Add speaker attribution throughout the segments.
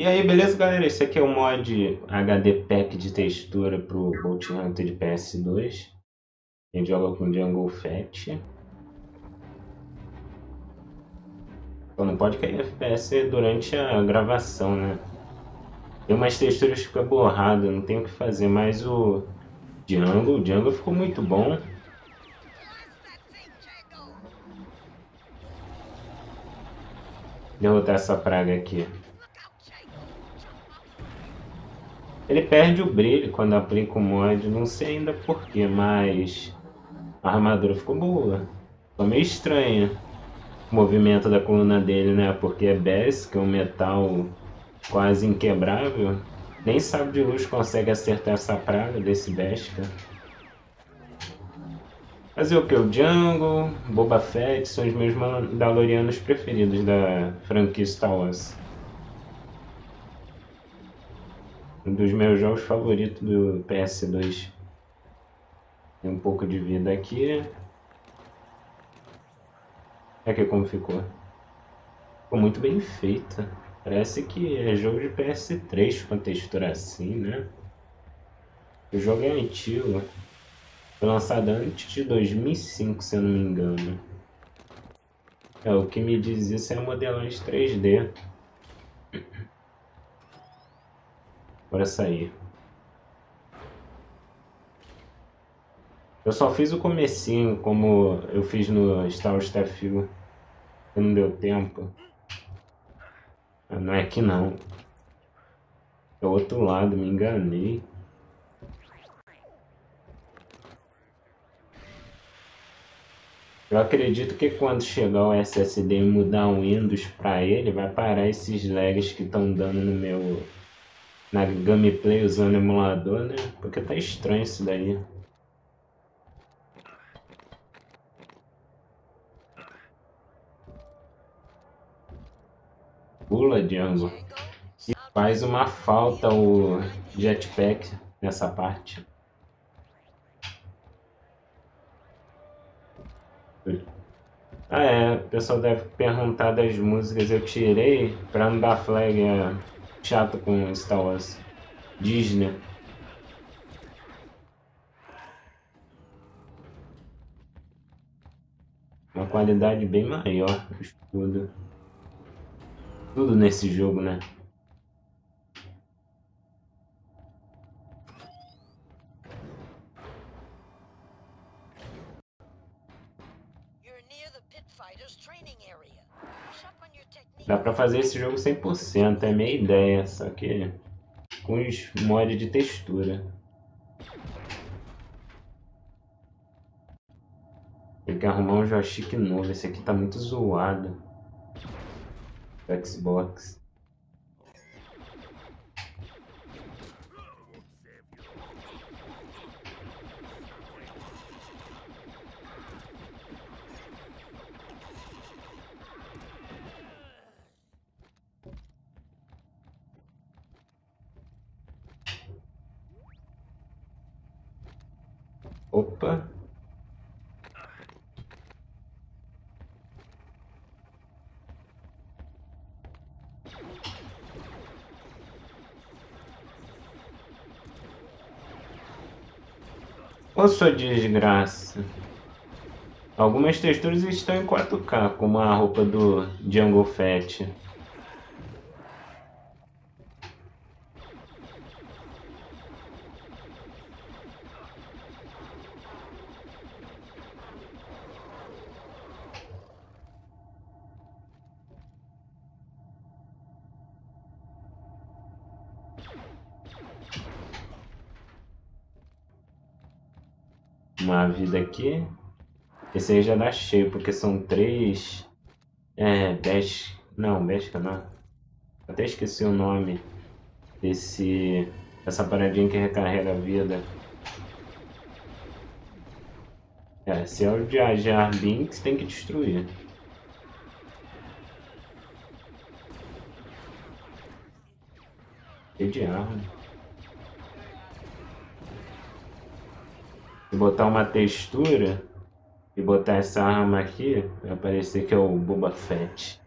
Speaker 1: E aí, beleza, galera? Esse aqui é o mod HD Pack de textura pro Bolt Hunter de PS2. A gente joga com Jungle Fat. Só não pode cair FPS durante a gravação, né? Tem umas texturas que ficam borradas, não tem o que fazer, mas o Jungle, o Jungle ficou muito bom. Derrotar essa praga aqui. Ele perde o brilho quando aplica o mod, não sei ainda porquê, mas a armadura ficou boa. Ficou meio estranha o movimento da coluna dele, né? Porque é Bess, que é um metal quase inquebrável. Nem sabe de luz consegue acertar essa praga desse Besca. Fazer o que? O Jungle, Boba Fett são os meus Mandalorianos preferidos da franquia Star Wars. Um dos meus jogos favoritos do PS2. Tem um pouco de vida aqui. Aqui como ficou. Ficou muito bem feita. Parece que é jogo de PS3 com textura assim, né? O jogo é antigo. Foi lançado antes de 2005, se eu não me engano. É, o que me diz isso é a modelagem 3D. Bora sair. Eu só fiz o comecinho, como eu fiz no Star Wars Starfield. Não deu tempo. Não é aqui não. É o outro lado, me enganei. Eu acredito que quando chegar o SSD e mudar o Windows para ele, vai parar esses lags que estão dando no meu na gameplay usando emulador, né? Porque tá estranho isso daí. Pula, Django. E faz uma falta o jetpack nessa parte. Ah é, o pessoal deve perguntar das músicas eu tirei pra não dar flag. É chato com Star Wars. Disney. Uma qualidade bem maior. Tudo. Tudo nesse jogo, né? Dá pra fazer esse jogo 100%, é minha ideia, só que com os mods de textura. Tem que arrumar um joystick novo, esse aqui tá muito zoado. Xbox. Opa. Ô sua desgraça. Algumas texturas estão em 4K, como a roupa do Jungle Fett. Uma vida aqui. Esse aí já dá cheio, porque são três. É, Besh. Não, Beshka não. Até esqueci o nome desse. Essa paradinha que recarrega a vida. É, se é o de Ajar Binks, tem que destruir. Cheio de arma. Se botar uma textura e botar essa arma aqui, vai aparecer que é o Boba Fett.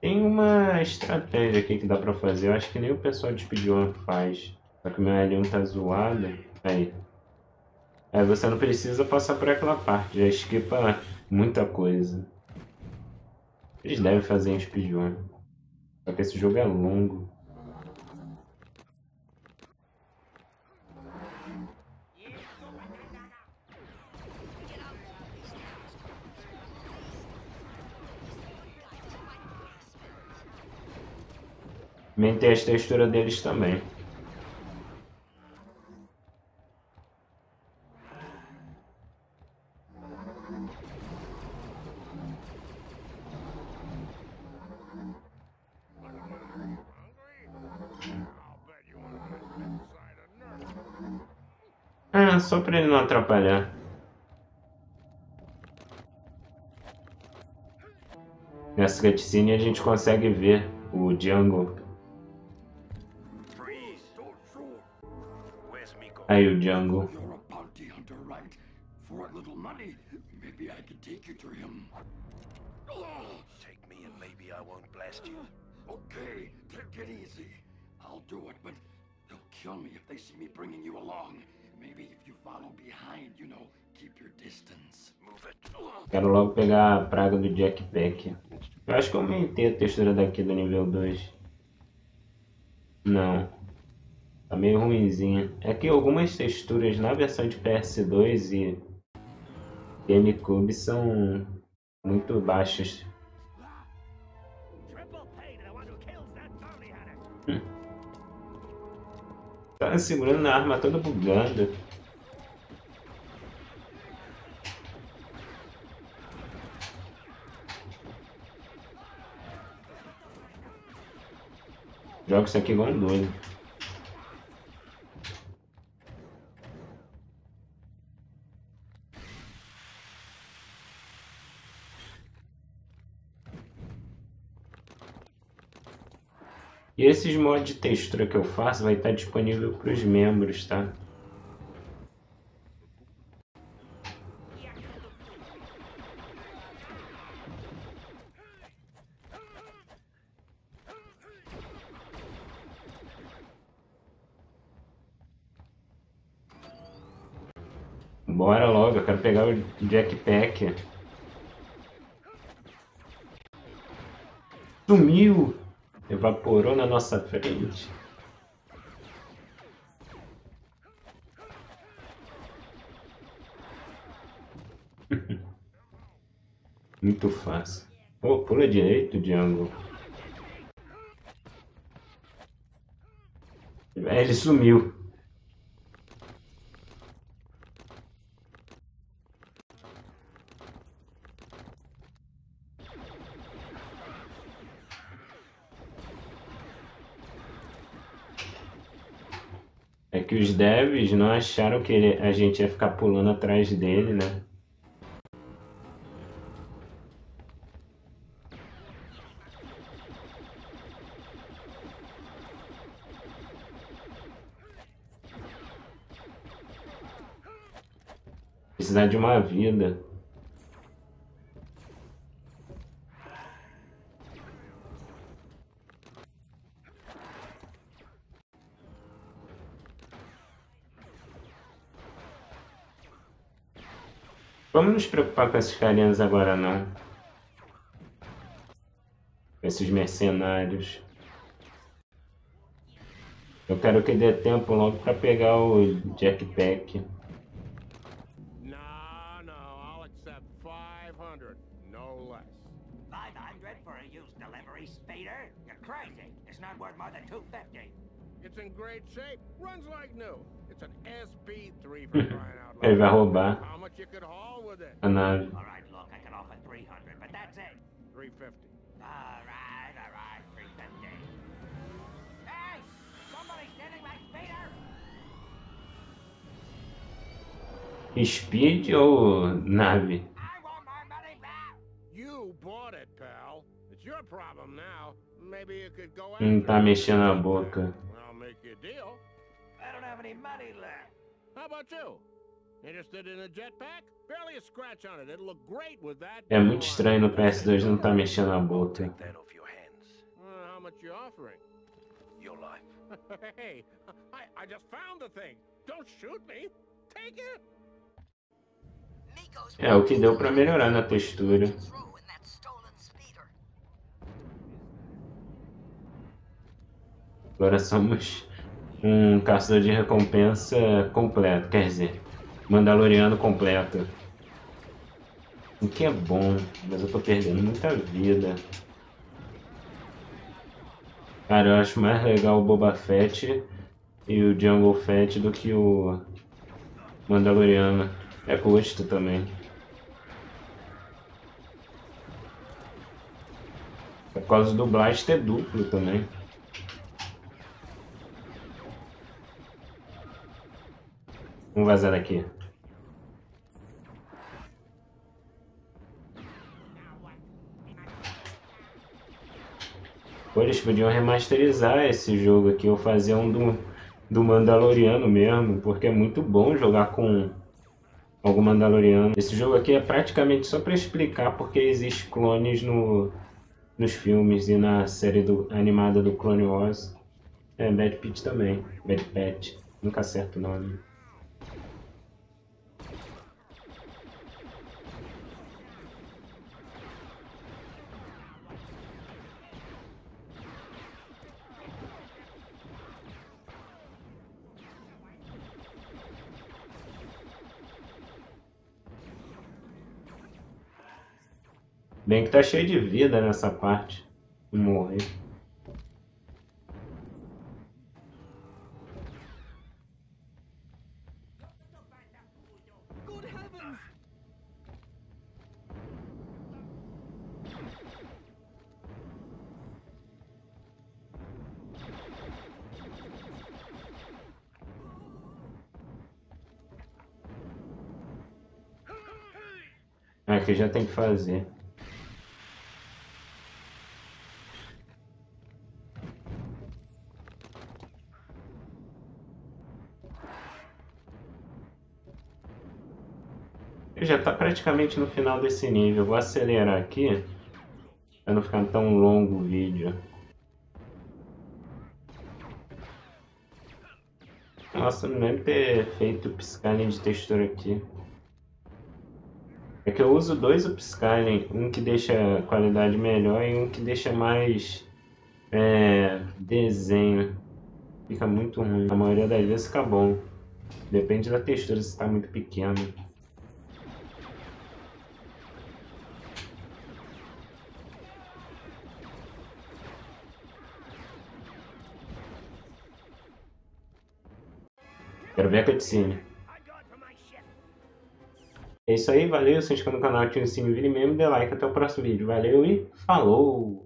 Speaker 1: Tem um uma estratégia aqui que dá pra fazer. Eu acho que nem o pessoal de speedrun faz. Só que o meu L1 tá zoado. Aí. Aí você não precisa passar por aquela parte. Já esquipa muita coisa. Eles devem fazer em speedrun. Só que esse jogo é longo. Aumentei as texturas deles também. Ah, só pra ele não atrapalhar. Nessa cutscene a gente consegue ver o Django Aí o Django.
Speaker 2: For a little money, maybe I could take you to him.
Speaker 3: Take me and maybe I won't blast you.
Speaker 2: Okay, take it easy. I'll do it, but they'll kill me if they see me bringing you along. Maybe if you follow behind, you know, keep your distance.
Speaker 3: Move it.
Speaker 1: Quero logo pegar a praga do Jackpack. Eu acho que eu aumentei a textura daqui do nível 2. Não. Tá meio ruimzinha. É que algumas texturas na versão de PS2 e GameCube são muito baixas. Hum. Tá segurando a arma toda bugando. Jogo isso aqui igual um doido. E esses mods de textura que eu faço vai estar disponível para os membros, tá? Bora logo, eu quero pegar o Jackpack. Sumiu! Evaporou na nossa frente. Muito fácil. Oh, pula direito, Django. É, ele sumiu. Que os devs não acharam que ele- a gente ia ficar pulando atrás dele, né? Precisar de uma vida. Vamos nos preocupar com esses carinhas agora não. Com esses mercenários. Eu quero que dê tempo logo para pegar o Jackpack.
Speaker 4: No, no, I'll accept 500, no less.
Speaker 5: 500 for a used delivery speeder? You're crazy. It's not worth more than 250.
Speaker 4: It's in great shape, runs like new. It's an SP3 for crying out
Speaker 1: Ele vai
Speaker 4: loud.
Speaker 1: roubar
Speaker 4: How much you could haul with it?
Speaker 1: a nave.
Speaker 5: All right, look, I can offer 300, but that's it.
Speaker 4: 350.
Speaker 5: All right, all right, 350. Hey! Somebody stealing my speeder!
Speaker 1: Speed ou nave?
Speaker 5: I want my money back!
Speaker 4: You bought it, pal. It's your problem now. Maybe you could go after
Speaker 1: tá
Speaker 4: it.
Speaker 1: mexendo a boca.
Speaker 5: Any money left.
Speaker 4: How about you? Interested in a jetpack? Barely a scratch on it. It'll look great with that.
Speaker 1: É muito estranho no PS2 não tá mexendo a boca.
Speaker 3: Take that off your hands.
Speaker 4: how much you're offering.
Speaker 3: Your life.
Speaker 4: hey, I, I just found the thing. Don't shoot me. Take it.
Speaker 1: É, o que deu pra melhorar na textura. Agora somos um caçador de recompensa completo, quer dizer, Mandaloriano completo. O que é bom, mas eu tô perdendo muita vida. Cara, eu acho mais legal o Boba Fett e o Jungle Fett do que o Mandaloriano. É custo também. É por causa do Blaster duplo também. Vamos vazar daqui. Pô, eles podiam remasterizar esse jogo aqui, ou fazer um do, do Mandaloriano mesmo, porque é muito bom jogar com algum Mandaloriano. Esse jogo aqui é praticamente só para explicar porque existe clones no, nos filmes e na série do, animada do Clone Wars. É, Bad Pit também. Bad Pet. Nunca acerto o nome. Bem que tá cheio de vida nessa parte. Morrer. Aqui já tem que fazer. Praticamente no final desse nível. Vou acelerar aqui para não ficar tão longo o vídeo. Nossa, não lembro ter feito upscaling de textura aqui. É que eu uso dois upscaling, um que deixa a qualidade melhor e um que deixa mais é, desenho. Fica muito ruim. A maioria das vezes fica bom. Depende da textura se está muito pequeno. Quero ver a cutscene. É isso aí, valeu. Se inscreva no canal, ative o sininho, vire membro, dê like. Até o próximo vídeo. Valeu e falou!